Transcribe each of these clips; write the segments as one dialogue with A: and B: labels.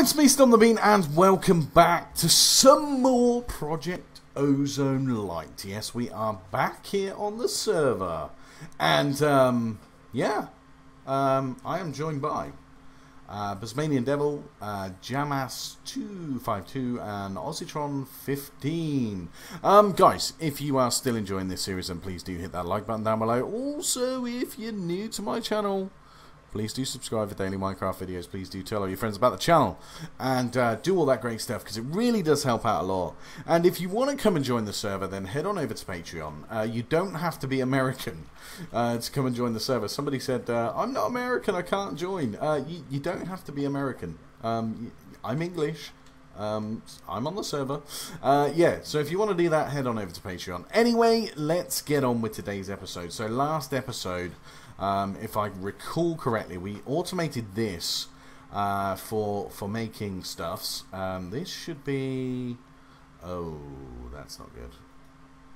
A: it's me, Stomp the Bean, and welcome back to some more Project Ozone Lite. Yes, we are back here on the server. And, um, yeah, um, I am joined by uh, Basmanian Devil, uh, Jamas252, and Ozzitron15. Um, guys, if you are still enjoying this series, then please do hit that like button down below. Also, if you're new to my channel, Please do subscribe for daily Minecraft videos. Please do tell all your friends about the channel. And uh, do all that great stuff because it really does help out a lot. And if you want to come and join the server, then head on over to Patreon. Uh, you don't have to be American uh, to come and join the server. Somebody said, uh, I'm not American, I can't join. Uh, you, you, don't have to be American. Um, I'm English. Um, I'm on the server. Uh, yeah, so if you want to do that, head on over to Patreon. Anyway, let's get on with today's episode. So last episode... Um, if I recall correctly, we automated this uh, for for making stuffs. Um, this should be. Oh, that's not good.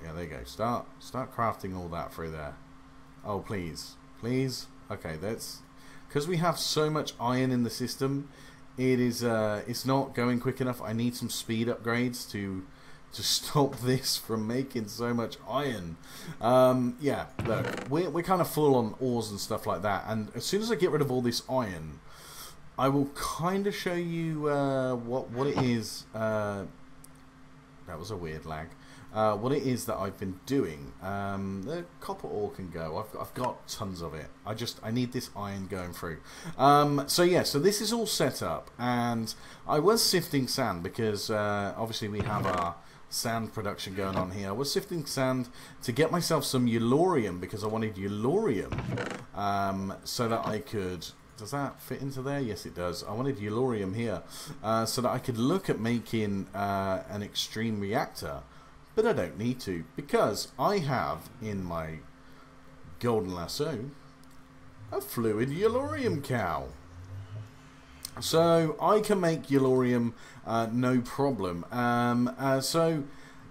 A: Yeah, there you go. Start start crafting all that through there. Oh, please, please. Okay, that's because we have so much iron in the system. It is uh, it's not going quick enough. I need some speed upgrades to to stop this from making so much iron. Um, yeah, look, we're, we're kind of full on ores and stuff like that, and as soon as I get rid of all this iron, I will kind of show you uh, what, what it is. Uh, that was a weird lag. Uh, what it is that I've been doing. Um, the copper ore can go. I've, I've got tons of it. I just I need this iron going through. Um, so yeah, so this is all set up, and I was sifting sand because uh, obviously we have our sand production going on here. I was sifting sand to get myself some Yellorium because I wanted Yellorium um, so that I could... Does that fit into there? Yes, it does. I wanted Yellorium here uh, so that I could look at making uh, an extreme reactor. But I don't need to because I have in my golden lasso a fluid Yellorium cow. So I can make Yellorium uh, no problem. Um, uh, so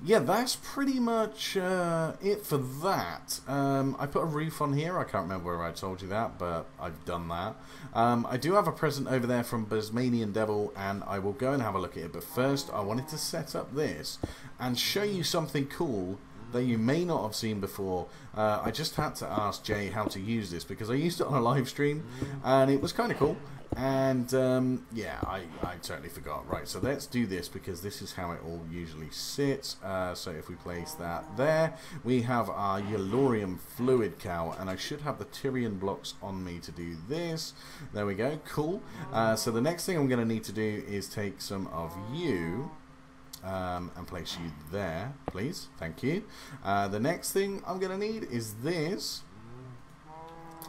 A: yeah, that's pretty much uh, it for that. Um, I put a roof on here. I can't remember where I told you that, but I've done that. Um, I do have a present over there from Basmanian Devil, and I will go and have a look at it. But first, I wanted to set up this and show you something cool that you may not have seen before. Uh, I just had to ask Jay how to use this because I used it on a live stream and it was kind of cool. And um, yeah, I, I totally forgot. Right, so let's do this because this is how it all usually sits. Uh, so if we place that there, we have our Yellorium fluid cow, and I should have the Tyrian blocks on me to do this. There we go, cool. Uh, so the next thing I'm going to need to do is take some of you um, and place you there, please. Thank you. Uh, the next thing I'm going to need is this.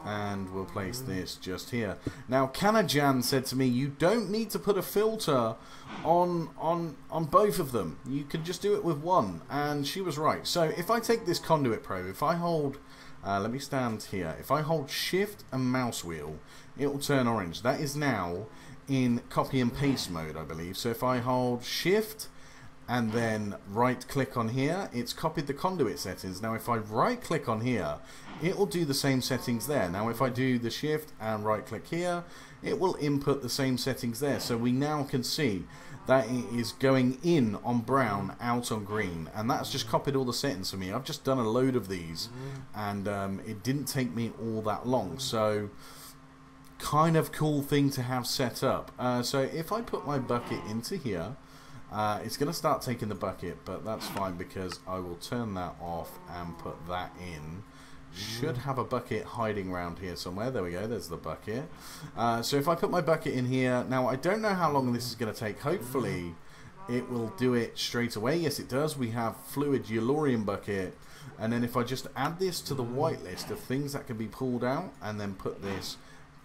A: And we'll place this just here. Now, Kanajan said to me, you don't need to put a filter on on on both of them. You can just do it with one. And she was right. So if I take this conduit probe, if I hold... Uh, let me stand here. If I hold shift and mouse wheel, it will turn orange. That is now in copy and paste mode, I believe. So if I hold shift and then right click on here. It's copied the conduit settings. Now if I right click on here it will do the same settings there. Now if I do the shift and right click here it will input the same settings there. So we now can see that it is going in on brown out on green. And that's just copied all the settings for me. I've just done a load of these. And um, it didn't take me all that long. So kind of cool thing to have set up. Uh, so if I put my bucket into here uh, it's going to start taking the bucket, but that's fine because I will turn that off and put that in. Should have a bucket hiding around here somewhere. There we go, there's the bucket. Uh, so if I put my bucket in here, now I don't know how long this is going to take. Hopefully it will do it straight away. Yes, it does. We have fluid Yellorium bucket. And then if I just add this to the whitelist of things that can be pulled out and then put this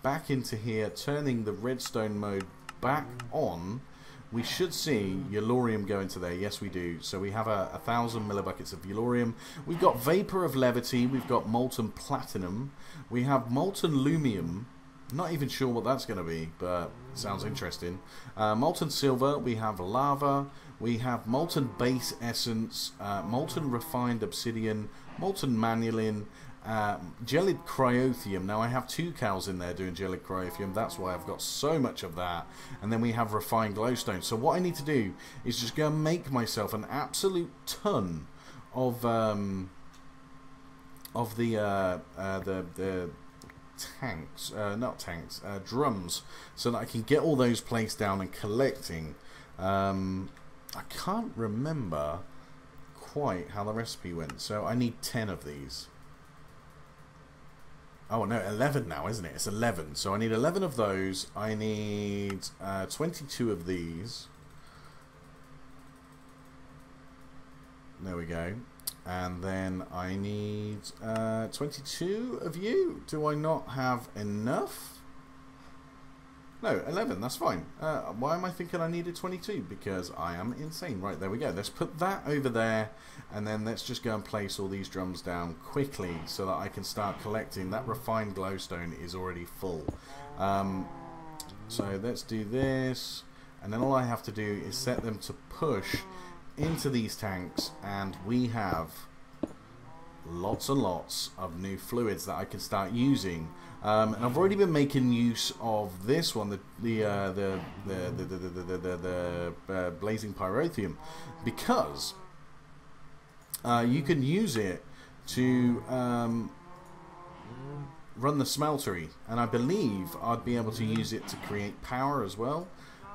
A: back into here, turning the redstone mode back on, we should see Yellorium go into there. Yes, we do. So we have a, a thousand millibuckets of Yellorium. We've got Vapor of Levity. We've got Molten Platinum. We have Molten Lumium. Not even sure what that's going to be, but sounds interesting. Uh, molten Silver. We have Lava. We have Molten Base Essence. Uh, molten Refined Obsidian. Molten Manyullyn. Gelid cryotheum. Now I have two cows in there doing gelid cryotheum. That's why I've got so much of that. And then we have refined glowstone. So what I need to do is just go and make myself an absolute ton of um, of the uh, uh, the the tanks, uh, not tanks, uh, drums, so that I can get all those placed down and collecting. Um, I can't remember quite how the recipe went, so I need 10 of these. Oh no, 11 now, isn't it? It's 11. So I need 11 of those. I need uh, 22 of these. There we go. And then I need uh, 22 of you. Do I not have enough? No, 11, that's fine. Uh, why am I thinking I needed 22? Because I am insane. Right, there we go. Let's put that over there, and then let's just go and place all these drums down quickly so that I can start collecting. That refined glowstone is already full. Um, so let's do this, and then all I have to do is set them to push into these tanks, and we have lots and lots of new fluids that I can start using um, and I've already been making use of this one, the the uh, the, the, the, the, the, the, the, the uh, blazing pyrotheum, because uh, you can use it to um, run the smeltery, and I believe I'd be able to use it to create power as well,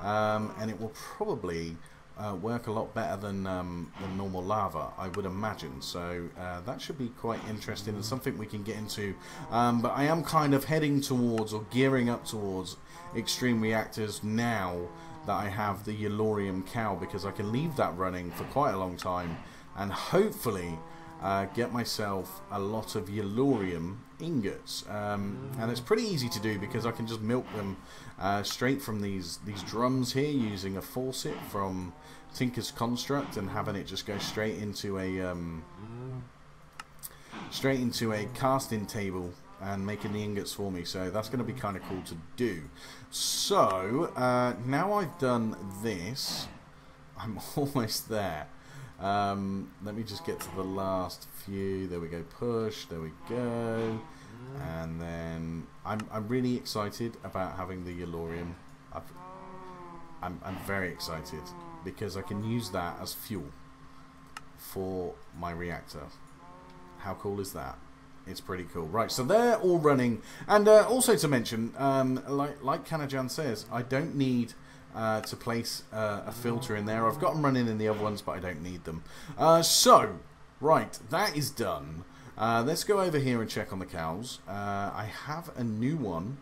A: um, and it will probably uh, work a lot better than, um, than normal lava, I would imagine. So uh, that should be quite interesting and something we can get into. Um, but I am kind of heading towards or gearing up towards extreme reactors now that I have the Yellorium cow because I can leave that running for quite a long time and hopefully uh, get myself a lot of Yellorium ingots. Um, and it's pretty easy to do because I can just milk them uh, straight from these, these drums here using a faucet from Tinker's Construct and having it just go straight into a um, straight into a casting table and making the ingots for me. So that's going to be kind of cool to do. So uh, now I've done this, I'm almost there. Um, let me just get to the last few. There we go. Push. There we go. And then I'm I'm really excited about having the Yellorium. i I'm I'm very excited because I can use that as fuel for my reactor. How cool is that? It's pretty cool. Right, so they're all running. And uh, also to mention, um, like, like Kanajan says, I don't need uh, to place uh, a filter in there. I've got them running in the other ones, but I don't need them. Uh, so, right, that is done. Uh, let's go over here and check on the cows. Uh, I have a new one.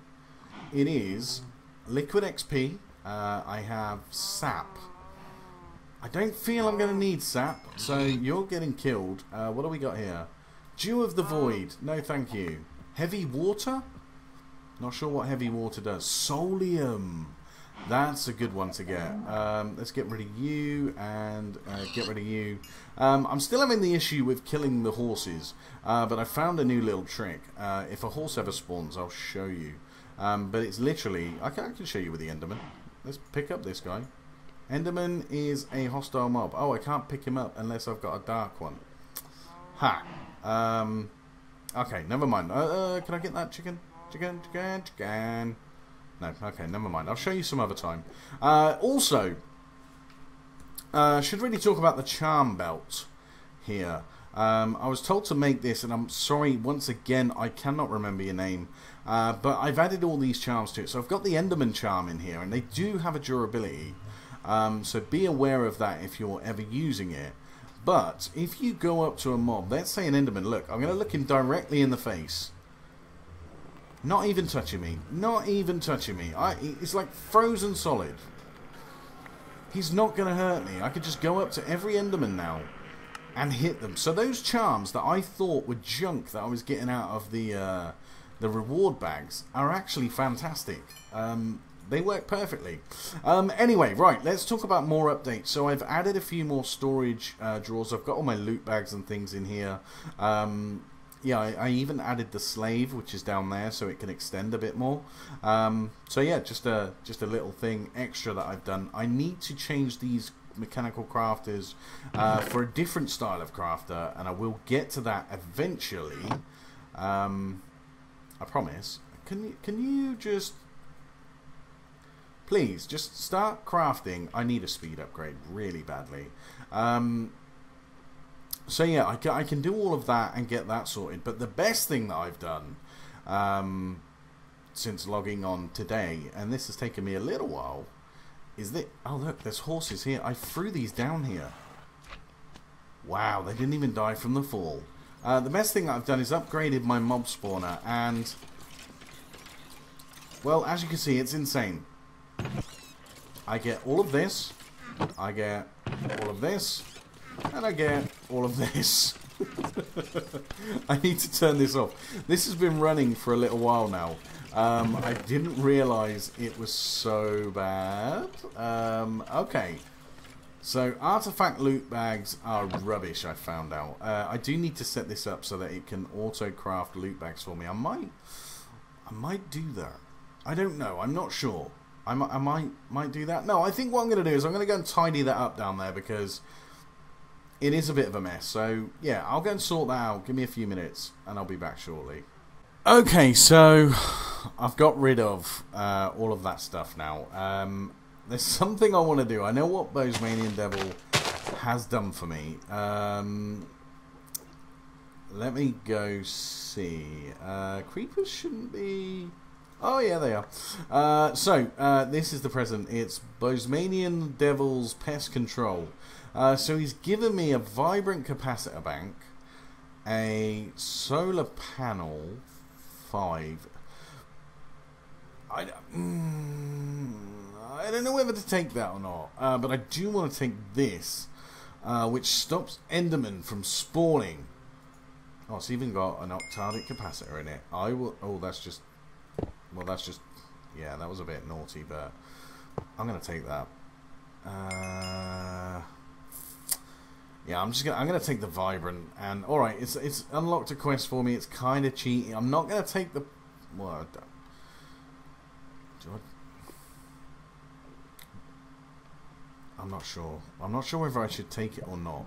A: It is Liquid XP. I have Sap. I don't feel I'm going to need sap, so you're getting killed. Uh, what do we got here? Dew of the Void. No, thank you. Heavy Water? Not sure what Heavy Water does. Solium. That's a good one to get. Um, let's get rid of you and uh, get rid of you. Um, I'm still having the issue with killing the horses, uh, but I found a new little trick. Uh, if a horse ever spawns, I'll show you. Um, but it's literally... I can, I can show you with the Enderman. Let's pick up this guy. Enderman is a hostile mob. Oh, I can't pick him up unless I've got a dark one. Ha. Um, okay, never mind. Uh, uh, can I get that chicken? Chicken, chicken, chicken. No, okay, never mind. I'll show you some other time. Uh, also, uh, should really talk about the charm belt here. Um, I was told to make this, and I'm sorry, once again, I cannot remember your name. Uh, but I've added all these charms to it. So I've got the Enderman charm in here, and they do have a durability. Um, so be aware of that if you're ever using it. But if you go up to a mob, let's say an Enderman, look, I'm going to look him directly in the face. Not even touching me. Not even touching me. I, it's like frozen solid. He's not going to hurt me. I could just go up to every Enderman now and hit them. So those charms that I thought were junk that I was getting out of the uh, the reward bags are actually fantastic. Um, they work perfectly. Um, anyway, right, let's talk about more updates. So I've added a few more storage uh, drawers. I've got all my loot bags and things in here. Um, yeah, I, I, even added the slave, which is down there, so it can extend a bit more. Um, so yeah, just a just a little thing extra that I've done. I need to change these mechanical crafters uh, for a different style of crafter, and I will get to that eventually. Um, I promise. Can you, can you just... Please, just start crafting. I need a speed upgrade really badly. Um, so yeah, I can, I can do all of that and get that sorted. But the best thing that I've done um, since logging on today, and this has taken me a little while, is that... Oh, look, there's horses here. I threw these down here. Wow, they didn't even die from the fall. Uh, the best thing that I've done is upgraded my mob spawner, and... Well, as you can see, it's insane. I get all of this, I get all of this, and I get all of this. I need to turn this off. This has been running for a little while now. Um, I didn't realise it was so bad. Um, okay. So, artifact loot bags are rubbish, I found out. Uh, I do need to set this up so that it can auto-craft loot bags for me. I might... I might do that. I don't know. I'm not sure. I might, I might, might do that. No, I think what I'm going to do is I'm going to go and tidy that up down there because it is a bit of a mess. So, yeah, I'll go and sort that out. Give me a few minutes and I'll be back shortly. Okay, so I've got rid of uh, all of that stuff now. Um, there's something I want to do. I know what Bosemanian Devil has done for me. Um, let me go see. Uh, creepers shouldn't be... Oh, yeah, they are. Uh, so, uh, this is the present. It's Bosemanian Devil's Pest Control. Uh, so he's given me a vibrant capacitor bank, a solar panel, five. I, mm, I don't know whether to take that or not, uh, but I do want to take this, uh, which stops Enderman from spawning. Oh, it's even got an octadic capacitor in it. I will. Oh, that's just well, that's just... Yeah, that was a bit naughty, but... I'm going to take that. Uh... Yeah, I'm just gonna I'm gonna take the vibrant and all right, it's it's unlocked a quest for me. It's kind of cheating. I'm not gonna take the well. I, I'm not sure. I'm not sure whether I should take it or not.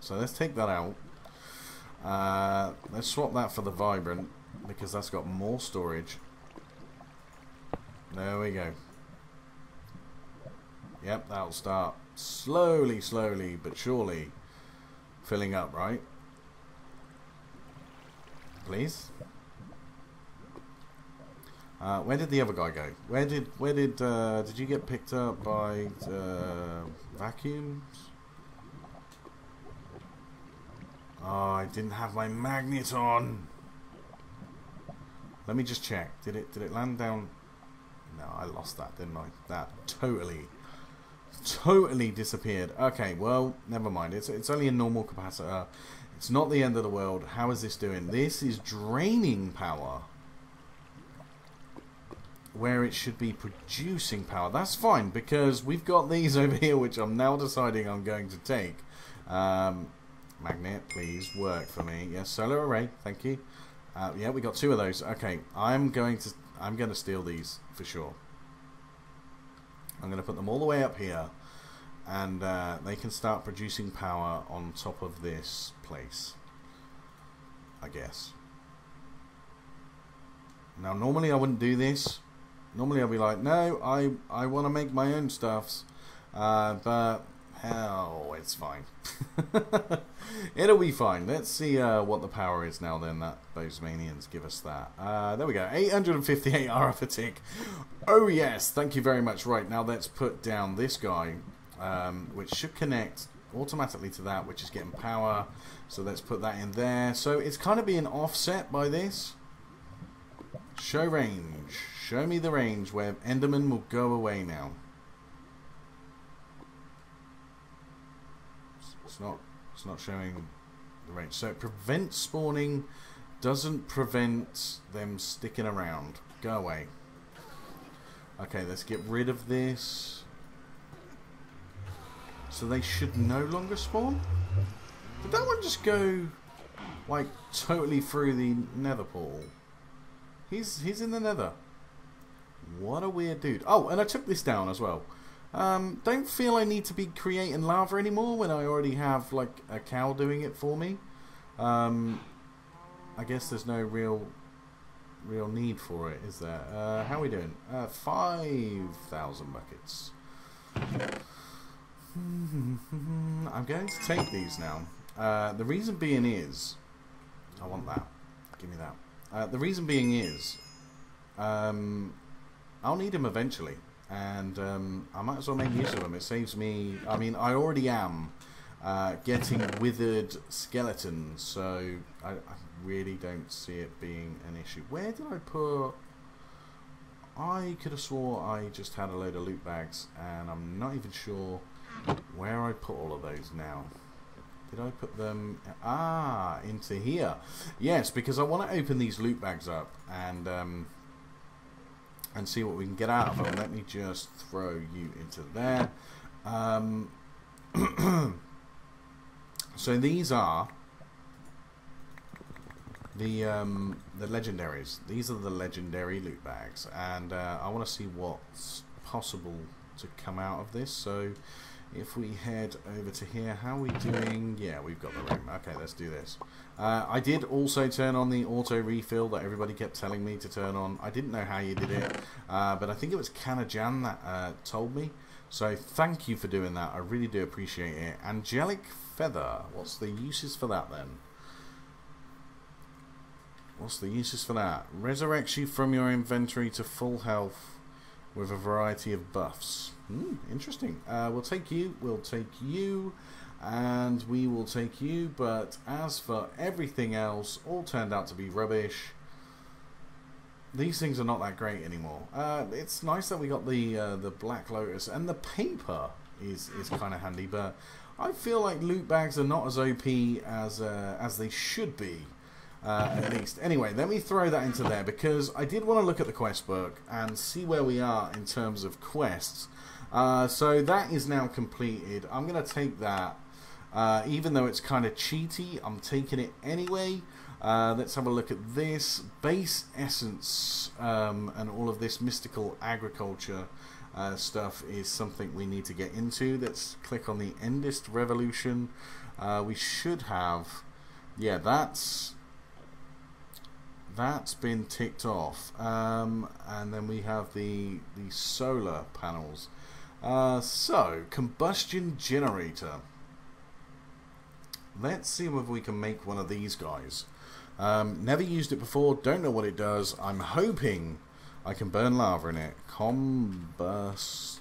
A: So let's take that out. Uh, let's swap that for the vibrant because that's got more storage. There we go. Yep, that'll start slowly, slowly, but surely filling up, right? Please. Uh, where did the other guy go? Where did where did uh, did you get picked up by uh, vacuums? Oh, I didn't have my magnet on. Let me just check. Did it did it land down? No, I lost that, didn't I? That totally, totally disappeared. Okay, well, never mind. It's it's only a normal capacitor. It's not the end of the world. How is this doing? This is draining power. Where it should be producing power. That's fine, because we've got these over here, which I'm now deciding I'm going to take. Um, magnet, please, work for me. Yes, solar array, thank you. Uh, yeah, we got two of those. Okay, I'm going to I'm going to steal these for sure. I'm going to put them all the way up here, and uh, they can start producing power on top of this place. I guess. Now, normally I wouldn't do this. Normally I'll be like, no, I I want to make my own stuffs, uh, but hell, it's fine. It'll be fine. Let's see uh, what the power is now then that those manians give us that. Uh, there we go. 858 RF a tick. Oh yes, thank you very much. Right, now let's put down this guy, um, which should connect automatically to that, which is getting power. So let's put that in there. So it's kind of being offset by this. Show range. Show me the range where Enderman will go away now. It's not it's not showing the range. So it prevents spawning, doesn't prevent them sticking around. Go away. Okay, let's get rid of this. So they should no longer spawn? Did that one just go, like, totally through the nether portal? He's, he's in the nether. What a weird dude. Oh, and I took this down as well. Um, don't feel I need to be creating lava anymore when I already have like a cow doing it for me. Um, I guess there's no real real need for it, is there? Uh, how are we doing? Uh, 5,000 buckets. I'm going to take these now. Uh, the reason being is... I want that. Give me that. Uh, the reason being is... Um, I'll need them eventually. And um, I might as well make use of them. It saves me... I mean, I already am uh, getting withered skeletons, so I, I really don't see it being an issue. Where did I put... I could have swore I just had a load of loot bags, and I'm not even sure where I put all of those now. Did I put them... Ah, into here. Yes, because I want to open these loot bags up and um, and see what we can get out of them. Let me just throw you into there. Um, so these are the um, the legendaries. These are the legendary loot bags, and uh, I want to see what's possible to come out of this. So if we head over to here, how are we doing? Yeah, we've got the room. Okay, let's do this. Uh, I did also turn on the auto refill that everybody kept telling me to turn on. I didn't know how you did it, uh, but I think it was Kanajan that uh, told me. So thank you for doing that. I really do appreciate it. Angelic Feather. What's the uses for that then? What's the uses for that? Resurrects you from your inventory to full health with a variety of buffs. Hmm, interesting. Uh, we'll take you, we'll take you, and we will take you, but as for everything else, all turned out to be rubbish. These things are not that great anymore. Uh, it's nice that we got the uh, the Black Lotus, and the paper is, is kind of handy, but I feel like loot bags are not as OP as, uh, as they should be. Uh, at least. Anyway, let me throw that into there because I did want to look at the quest book and see where we are in terms of quests. Uh, so that is now completed. I'm going to take that. Uh, even though it's kind of cheaty, I'm taking it anyway. Uh, let's have a look at this. Base Essence um, and all of this mystical agriculture uh, stuff is something we need to get into. Let's click on the Endist Revolution. Uh, we should have... Yeah, that's that's been ticked off. Um, and then we have the, the solar panels. Uh, so, combustion generator. Let's see whether we can make one of these guys. Um, never used it before, don't know what it does. I'm hoping I can burn lava in it. Combustion.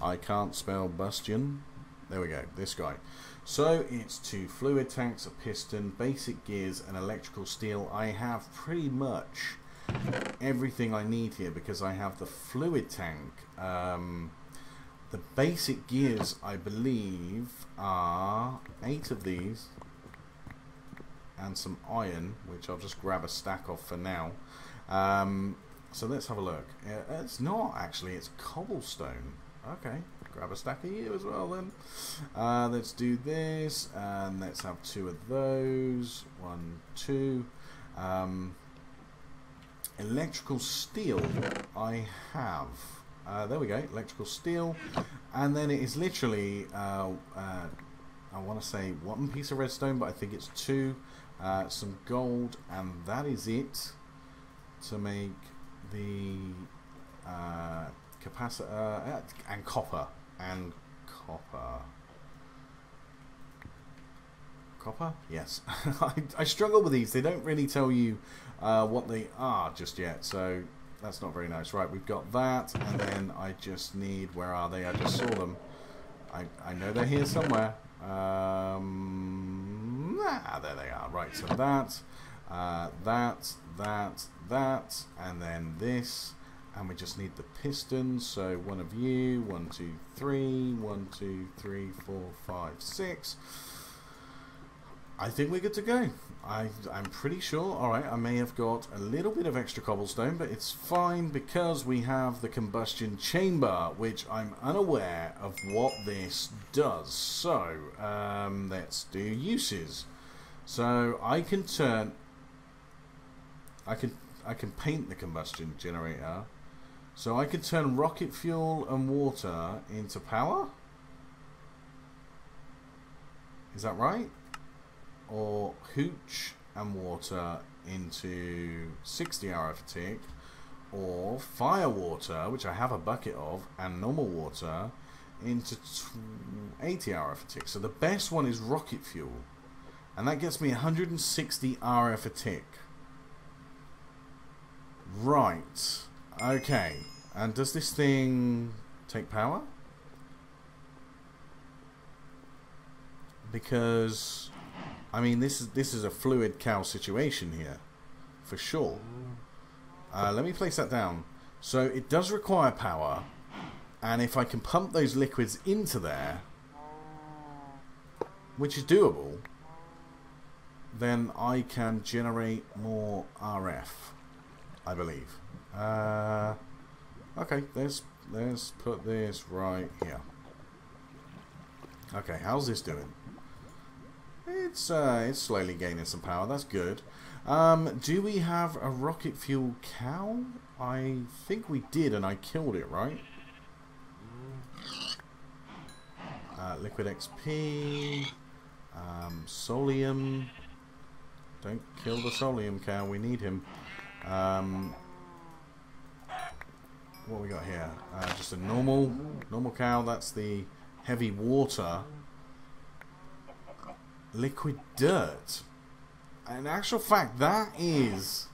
A: I can't spell bastion. There we go, this guy. So it's two fluid tanks, a piston, basic gears, and electrical steel. I have pretty much everything I need here because I have the fluid tank. Um, the basic gears, I believe, are eight of these and some iron, which I'll just grab a stack of for now. Um, so let's have a look. It's not actually, it's cobblestone. Okay, grab a stack of you as well then. Uh, let's do this, and let's have two of those. One, two. Um, electrical steel, I have. Uh, there we go, electrical steel. And then it is literally, uh, uh I want to say one piece of redstone, but I think it's two. Uh, some gold, and that is it to make the uh, capacitor and copper and copper. Copper? Yes. I, I, struggle with these. They don't really tell you uh, what they are just yet, so that's not very nice. Right, we've got that, and then I just need... Where are they? I just saw them. I, I know they're here somewhere. Um, ah, there they are. Right, so that, uh, that, that, that, and then this and we just need the pistons. So one of you one two three one two three four five six. I think we're good to go. I, I'm pretty sure. Alright I may have got a little bit of extra cobblestone but it's fine because we have the combustion chamber which I'm unaware of what this does. So um, let's do uses. So I can turn I can I can paint the combustion generator so I could turn rocket fuel and water into power? Is that right? or hooch and water into 60 RF a tick, or fire water, which I have a bucket of, and normal water into 80 RF a tick. So the best one is rocket fuel, and that gets me 160 RF a tick. Right. Okay. And does this thing take power? Because I mean this is this is a fluid cow situation here. For sure. Uh, let me place that down. So it does require power and if I can pump those liquids into there which is doable then I can generate more RF I believe. Uh, okay, let's let's put this right here. Okay, how's this doing? It's uh, it's slowly gaining some power. That's good. Um, do we have a rocket fuel cow? I think we did, and I killed it, right? Uh, liquid XP, um, solium. Don't kill the solium cow. We need him. Um, what we got here? Uh, just a normal, normal cow. That's the heavy water. Liquid dirt. In actual fact, that is,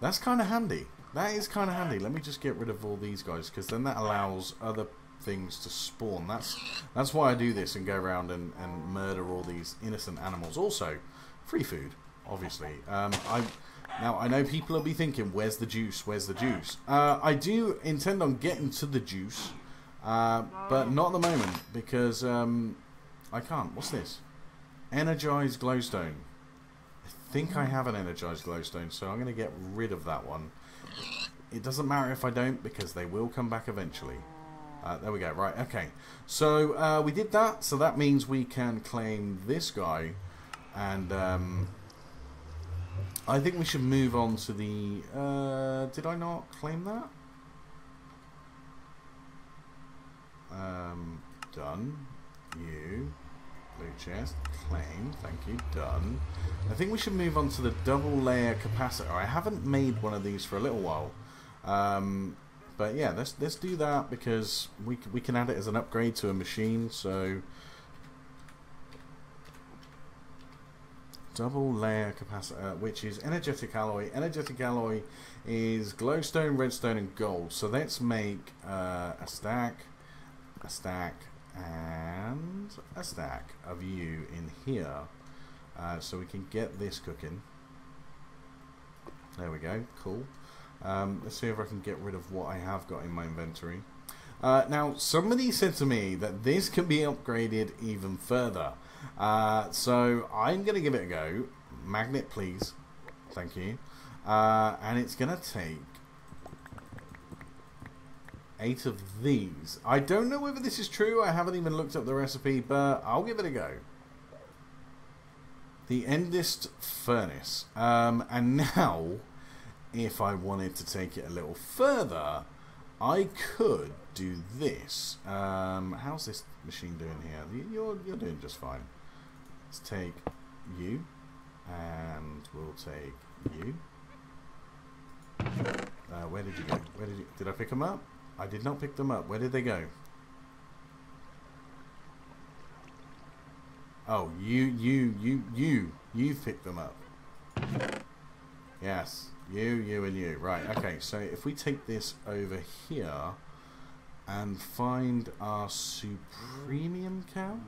A: that's kind of handy. That is kind of handy. Let me just get rid of all these guys, because then that allows other things to spawn. That's that's why I do this and go around and, and murder all these innocent animals. Also, free food, obviously. Um, I now, I know people will be thinking, where's the juice? Where's the juice? Uh, I do intend on getting to the juice, uh, but not at the moment, because um, I can't. What's this? Energized glowstone. I think I have an energized glowstone, so I'm going to get rid of that one. It doesn't matter if I don't, because they will come back eventually. Uh, there we go. Right, okay. So uh, we did that, so that means we can claim this guy, and... Um, I think we should move on to the... Uh, did I not claim that? Um, done. You. Blue chest. Claim. Thank you. Done. I think we should move on to the double layer capacitor. I haven't made one of these for a little while. Um, but yeah, let's let's do that because we we can add it as an upgrade to a machine. So double layer capacitor, which is energetic alloy. Energetic alloy is glowstone, redstone, and gold. So let's make uh, a stack, a stack, and a stack of you in here, uh, so we can get this cooking. There we go. Cool. Um, let's see if I can get rid of what I have got in my inventory. Uh, now, somebody said to me that this can be upgraded even further. Uh, so I'm going to give it a go. Magnet, please. Thank you. Uh, and it's going to take eight of these. I don't know whether this is true. I haven't even looked up the recipe, but I'll give it a go. The Endist Furnace. Um, and now, if I wanted to take it a little further, I could do this. Um, how's this machine doing here? You're, you're doing just fine. Let's take you, and we'll take you. Uh, where did you go? Where did you, did I pick them up? I did not pick them up. Where did they go? Oh, you, you, you, you, you picked them up. Yes, you, you, and you. Right, okay, so if we take this over here and find our Supremium cow.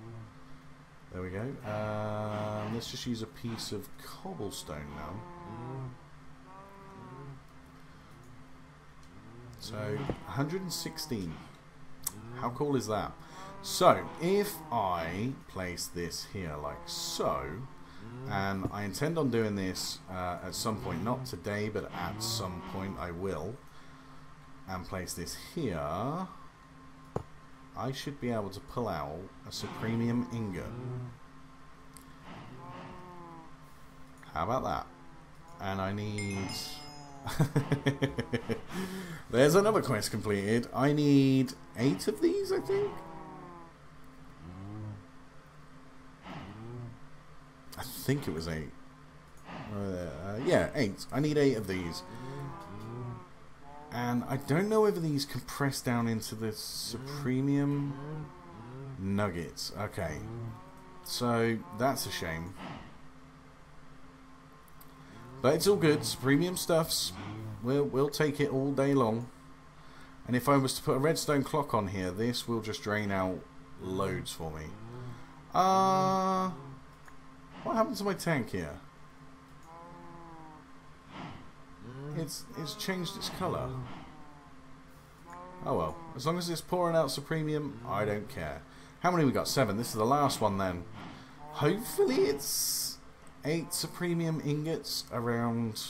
A: There we go. Um, let's just use a piece of cobblestone now. So, 116. How cool is that? So, if I place this here like so, and I intend on doing this uh, at some point, not today, but at some point I will, and place this here, I should be able to pull out a Supremium ingot. How about that? And I need... There's another quest completed. I need eight of these, I think? I think it was eight. Uh, yeah, eight. I need eight of these. And I don't know whether these compress down into the Supremium nuggets. Okay. So, that's a shame. But it's all good. Supremium stuffs. We'll, we'll take it all day long. And if I was to put a redstone clock on here, this will just drain out loads for me. Uh, what happened to my tank here? It's it's changed its colour. Oh well. As long as it's pouring out Supremium, I don't care. How many we got? Seven. This is the last one then. Hopefully it's eight Supremium ingots around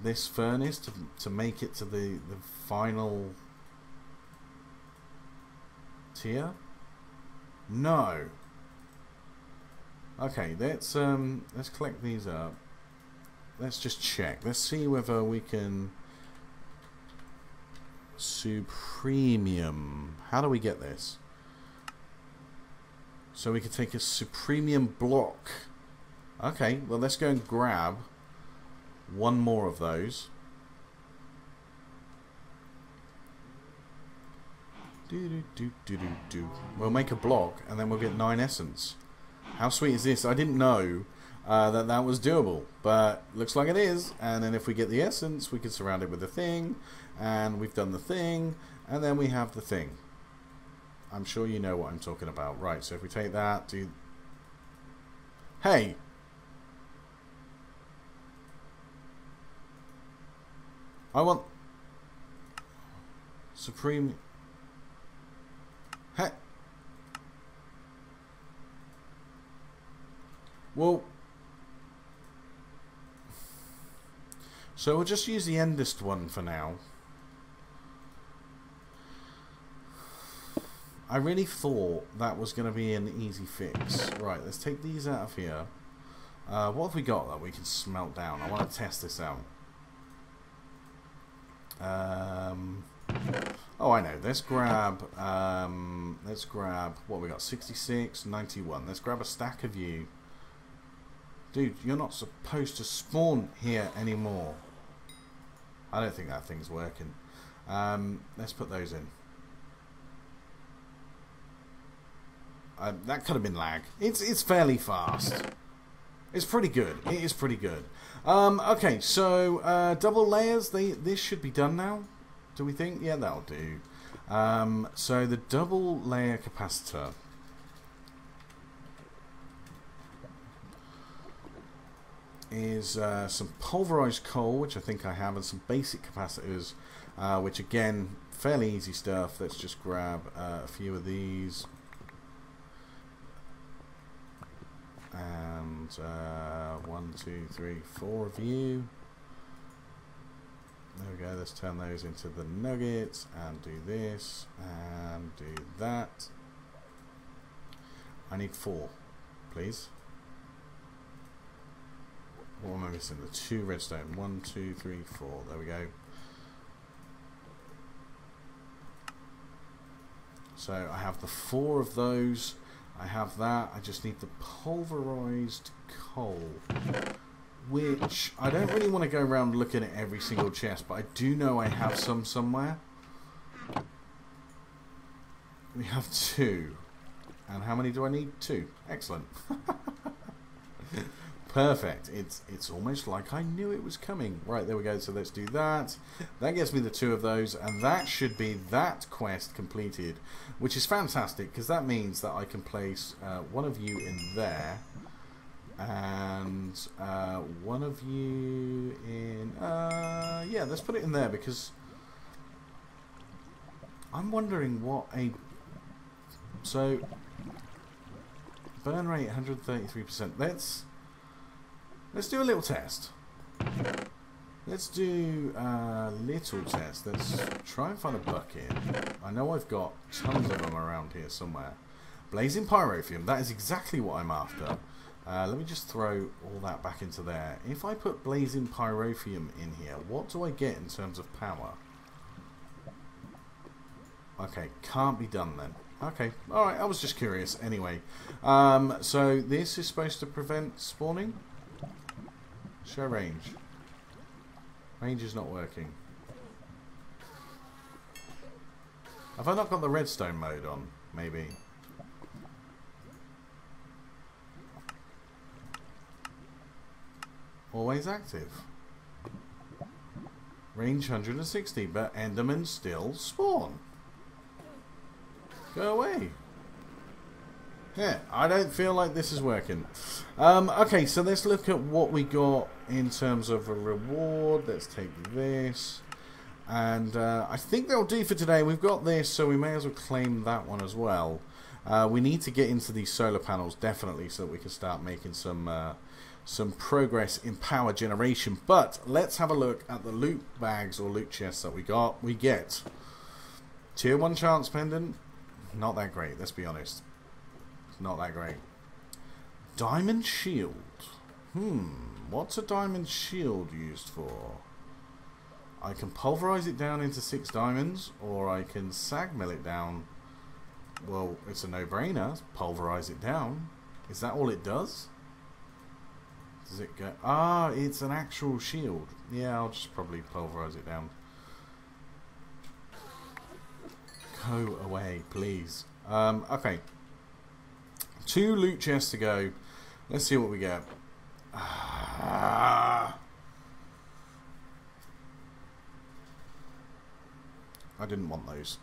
A: this furnace to, to make it to the, the final tier? No. Okay, let's um let's collect these up. Let's just check. Let's see whether we can Supremium. How do we get this? So we can take a Supremium block. Okay, well let's go and grab one more of those. Do, do, do, do, do, do. We'll make a block and then we'll get nine essence. How sweet is this? I didn't know uh, that that was doable, but looks like it is. And then if we get the essence, we can surround it with the thing, and we've done the thing, and then we have the thing. I'm sure you know what I'm talking about. Right, so if we take that, do... Hey! I want... Supreme... Hey! Well... So we'll just use the endest one for now. I really thought that was going to be an easy fix. Right, let's take these out of here. Uh, what have we got that we can smelt down? I want to test this out. Um, oh, I know. Let's grab. Um, let's grab. What we got? 66, 91. Let's grab a stack of you. Dude, you're not supposed to spawn here anymore. I don't think that thing's working. Um, let's put those in. Uh, that could have been lag. It's it's fairly fast. It's pretty good. It is pretty good. Um, okay, so uh, double layers. They this should be done now. Do we think? Yeah, that'll do. Um, so the double layer capacitor. Is uh, some pulverized coal, which I think I have, and some basic capacitors, uh, which again, fairly easy stuff. Let's just grab uh, a few of these. And uh, one, two, three, four of you. There we go, let's turn those into the nuggets and do this and do that. I need four, please. What am I missing? The two redstone. One, two, three, four. There we go. So I have the four of those. I have that. I just need the pulverized coal. Which, I don't really want to go around looking at every single chest, but I do know I have some somewhere. We have two. And how many do I need? Two. Excellent. Perfect. It's it's almost like I knew it was coming. Right, there we go. So let's do that. That gets me the two of those, and that should be that quest completed, which is fantastic because that means that I can place uh, one of you in there, and uh, one of you in. Uh, yeah, let's put it in there because I'm wondering what a. So burn rate 133%. Let's Let's do a little test. Let's do a little test. Let's try and find a bucket. I know I've got tons of them around here somewhere. Blazing Pyrotheum, that is exactly what I'm after. Uh, let me just throw all that back into there. If I put Blazing Pyrotheum in here, what do I get in terms of power? Okay, can't be done then. Okay. Alright, I was just curious. Anyway. Um, so this is supposed to prevent spawning? Show range. Range is not working. Have I not got the redstone mode on? Maybe. Always active. Range 160, but Endermen still spawn. Go away. Yeah, I don't feel like this is working. Um, okay, so let's look at what we got in terms of a reward. Let's take this. And uh, I think that'll do for today. We've got this, so we may as well claim that one as well. Uh, we need to get into these solar panels, definitely, so that we can start making some uh, some progress in power generation. But let's have a look at the loot bags or loot chests that we got. We get Tier 1 Chance Pendant. Not that great, let's be honest. Not that great. Diamond Shield. Hmm, what's a Diamond Shield used for? I can pulverize it down into six diamonds, or I can sag mill it down. Well, it's a no-brainer. Pulverize it down. Is that all it does? Does it go... Ah, it's an actual shield. Yeah, I'll just probably pulverize it down. Go away, please. Um, okay. Two loot chests to go. Let's see what we get. Ah. I didn't want those.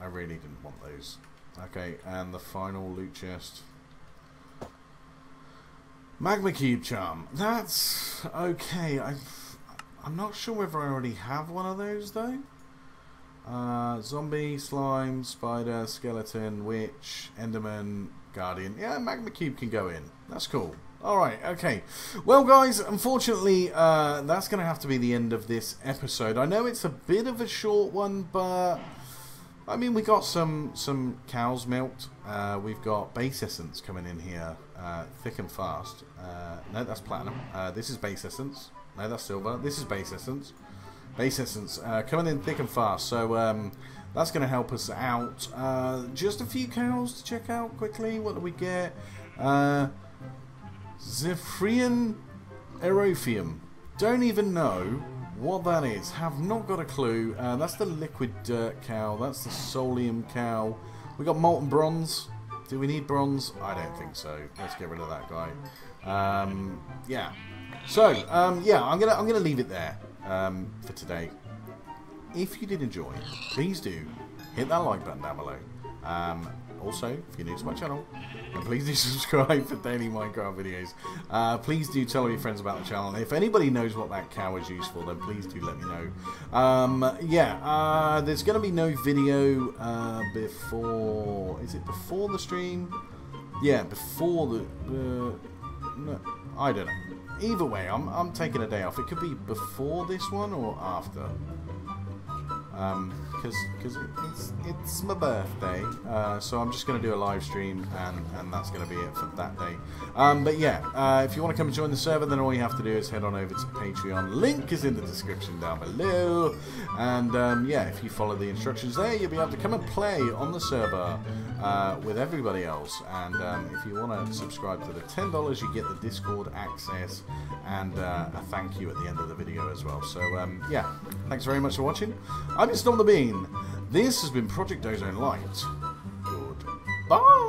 A: I really didn't want those. Okay, and the final loot chest. Magma Cube Charm. That's okay. I, I'm not sure whether I already have one of those, though. Uh, zombie, slime, spider, skeleton, witch, enderman, guardian. Yeah, Magma Cube can go in. That's cool. Alright, okay. Well, guys, unfortunately, uh, that's going to have to be the end of this episode. I know it's a bit of a short one, but... I mean, we got some some cows milked. Uh, we've got base essence coming in here, uh, thick and fast. Uh, no, that's platinum. Uh, this is base essence. No, that's silver. This is base essence. Base essence uh, coming in thick and fast. So um, that's going to help us out. Uh, just a few cows to check out quickly. What do we get? Zephyrean Aerotheum. Don't even know what that is. Have not got a clue. Uh, that's the liquid dirt cow. That's the solium cow. We got molten bronze. Do we need bronze? I don't think so. Let's get rid of that guy. Um, yeah. So um, yeah, I'm gonna I'm gonna leave it there um, for today. If you did enjoy, please do hit that like button down below. Um, also, if you're new to my channel, and please do subscribe for daily Minecraft videos. Uh, please do tell all your friends about the channel. If anybody knows what that cow is used for, then please do let me know. Um, yeah, uh, there's going to be no video uh, before... Is it before the stream? Yeah, before the... no, I don't know. Either way, I'm, I'm taking a day off. It could be before this one or after because um, cause it's, it's my birthday, uh, so I'm just going to do a live stream, and, and that's going to be it for that day. Um, but yeah, uh, if you want to come and join the server, then all you have to do is head on over to Patreon. Link is in the description down below, and um, yeah, if you follow the instructions there, you'll be able to come and play on the server uh, with everybody else. And um, if you want to subscribe to the $10, you get the Discord access and uh, a thank you at the end of the video as well. So um, yeah, thanks very much for watching. Been Stomp the Bean. This has been Project Ozone Lite. Goodbye.